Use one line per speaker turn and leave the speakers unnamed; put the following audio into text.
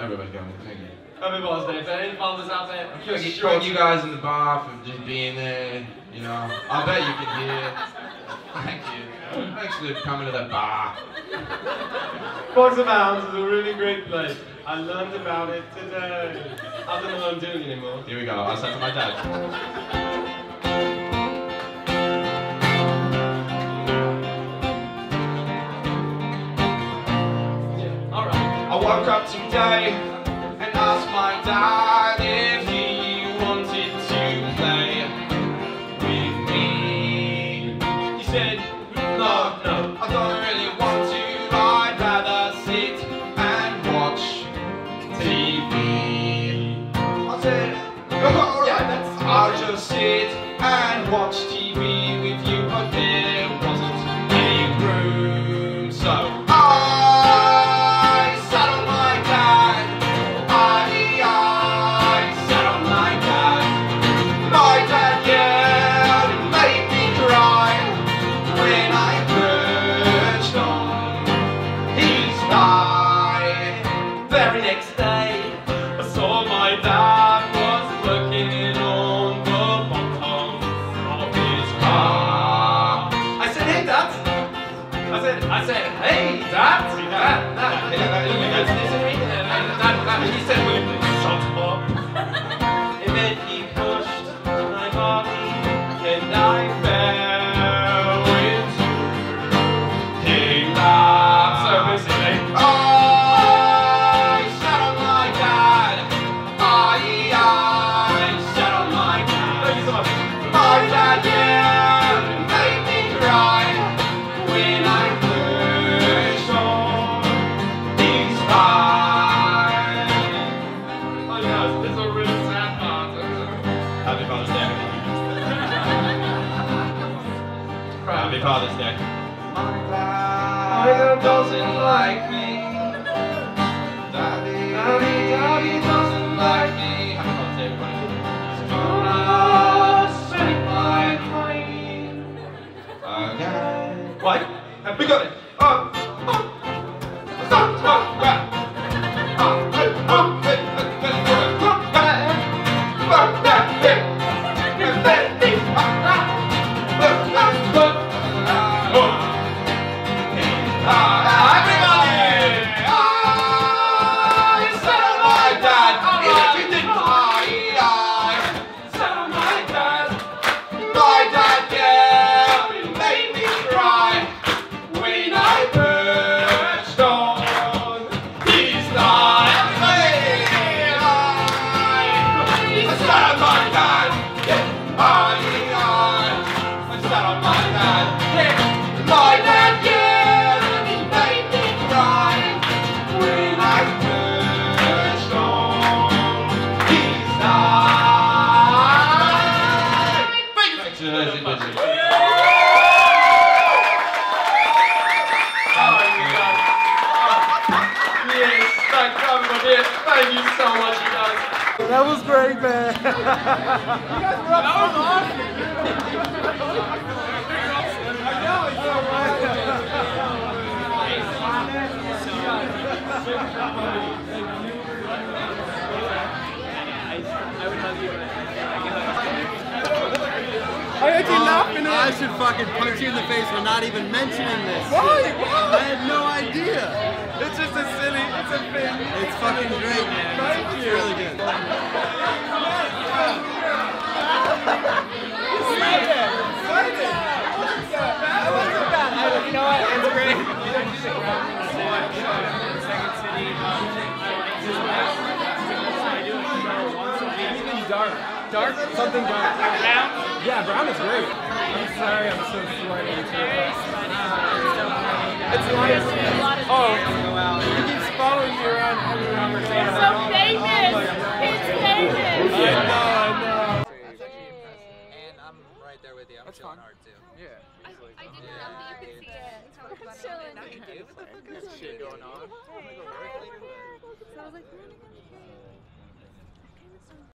Everybody going, thank you.
Happy birthday, Ben. Father's out there. I'm
Thank
sure
thank you guys in the bar for just being there. You know, I bet you can hear. Thank you. Thanks for coming to the bar.
Fox and Hounds is a really great place. I learned about it today. I don't know what I'm doing anymore.
Here we go. I'll send to my dad. Woke up today and asked my dad if he wanted to play with me. He said, no, no, I don't really want to. I'd rather sit and watch TV. I said, alright, that's I'll just sit and watch TV He said, Day. Happy Father's Day. My dad doesn't like me. Daddy, Daddy, Daddy doesn't like me. Happy Father's Day, everybody. He's gonna sit behind me again. What? Have we got it? Thank you
so much, you guys.
That was great, man. I actually uh, laughing at
I should fucking punch you in the face for not even mentioning this.
Why? Why?
I had no idea.
It's just a silly, it's a thing.
It's fucking great, man.
Thank
it's
you.
really good.
You know what? It's great. Dark. Dark? Something dark. Brown? Yeah, brown is great. I'm sorry, I'm so sweaty. It's nice.
With you. I'm chilling hard too.
Yeah.
I, I didn't know that you could see it. I'm chilling.
What the fuck is shit going on?
Oh so I was like,